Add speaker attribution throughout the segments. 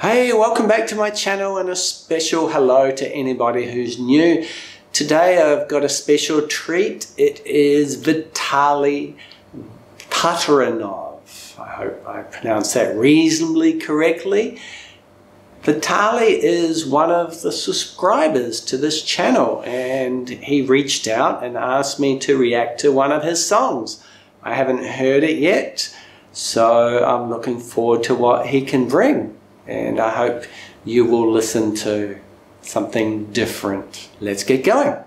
Speaker 1: Hey, welcome back to my channel and a special hello to anybody who's new. Today I've got a special treat. It is Vitaly Tatarinov. I hope I pronounced that reasonably correctly. Vitaly is one of the subscribers to this channel and he reached out and asked me to react to one of his songs. I haven't heard it yet, so I'm looking forward to what he can bring and I hope you will listen to something different. Let's get going.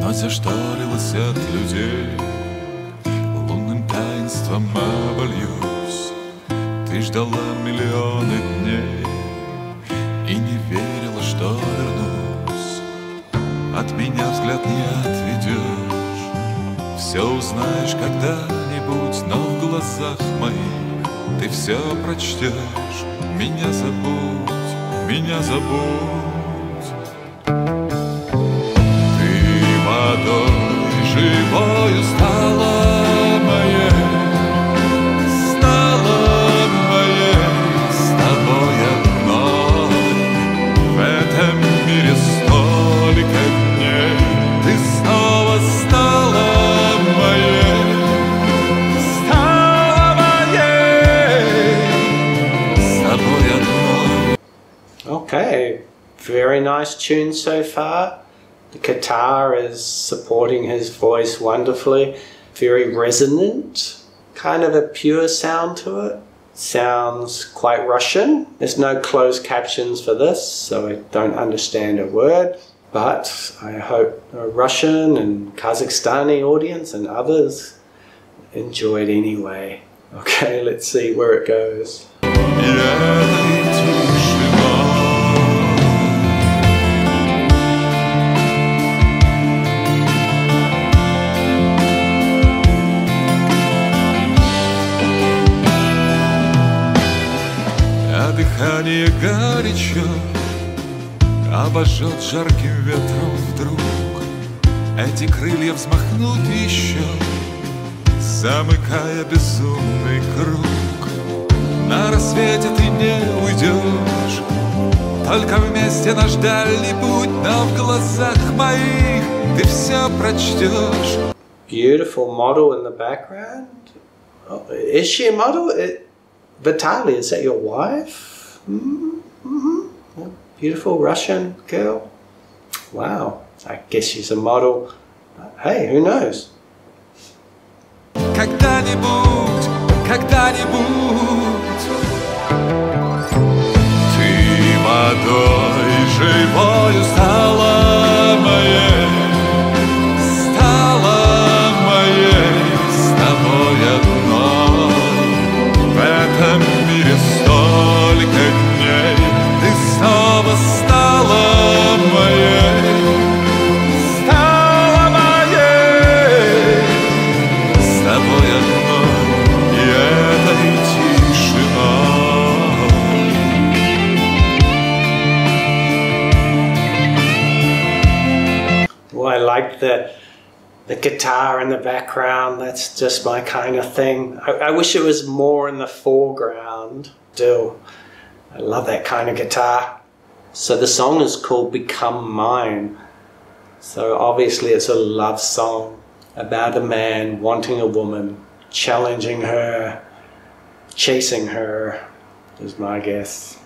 Speaker 2: Ночь ошторилась от людей Лунным таинством обольюсь Ты ждала миллионы дней И не верила, что вернусь От меня взгляд не отведешь. Все узнаешь когда-нибудь Но в глазах моих Ты все прочтешь Меня забудь, меня забудь. Ты водой живою стала
Speaker 1: very nice tune so far. The guitar is supporting his voice wonderfully. Very resonant, kind of a pure sound to it. Sounds quite Russian. There's no closed captions for this, so I don't understand a word. But I hope a Russian and Kazakhstani audience and others enjoy it anyway. Okay, let's see where it goes.
Speaker 2: И дыхание горячо Обожжет жарким ветром вдруг Эти крылья взмахнут еще Замыкая безумный круг На рассвете ты не уйдешь Только вместе наш дальний путь Но в глазах моих ты все прочтешь
Speaker 1: beautiful model in the background. Oh, is she a model? It, Vitaly, is that your wife? Mm-hmm. A beautiful Russian girl. Wow. I guess she's a model. Hey, who knows?
Speaker 2: Когда-нибудь, когда-нибудь Ты водой живою стала
Speaker 1: the the guitar in the background. That's just my kind of thing. I, I wish it was more in the foreground. Still, I love that kind of guitar. So the song is called "Become Mine." So obviously, it's a love song about a man wanting a woman, challenging her, chasing her. Is my guess.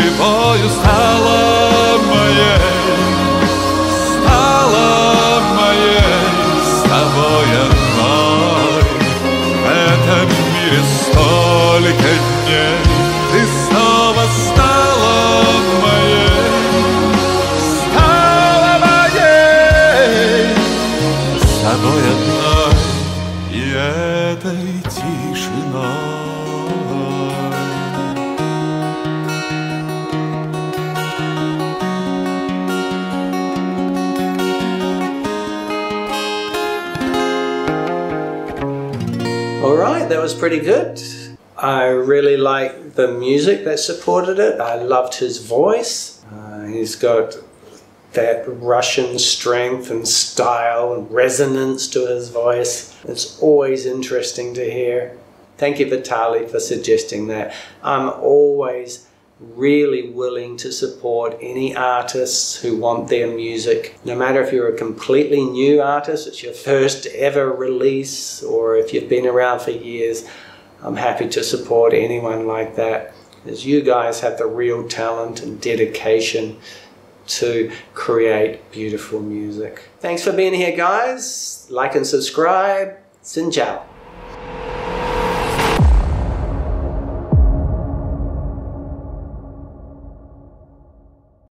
Speaker 2: Живою стала моей Стала моей с тобой одной. В этом мире столько дней Ты снова стала моей Стала моей. С тобой одной И этой тишиной
Speaker 1: that was pretty good. I really like the music that supported it. I loved his voice. Uh, he's got that Russian strength and style and resonance to his voice. It's always interesting to hear. Thank you, Vitaly, for suggesting that. I'm always really willing to support any artists who want their music. No matter if you're a completely new artist, it's your first ever release, or if you've been around for years, I'm happy to support anyone like that. As you guys have the real talent and dedication to create beautiful music. Thanks for being here, guys. Like and subscribe. Xin chào.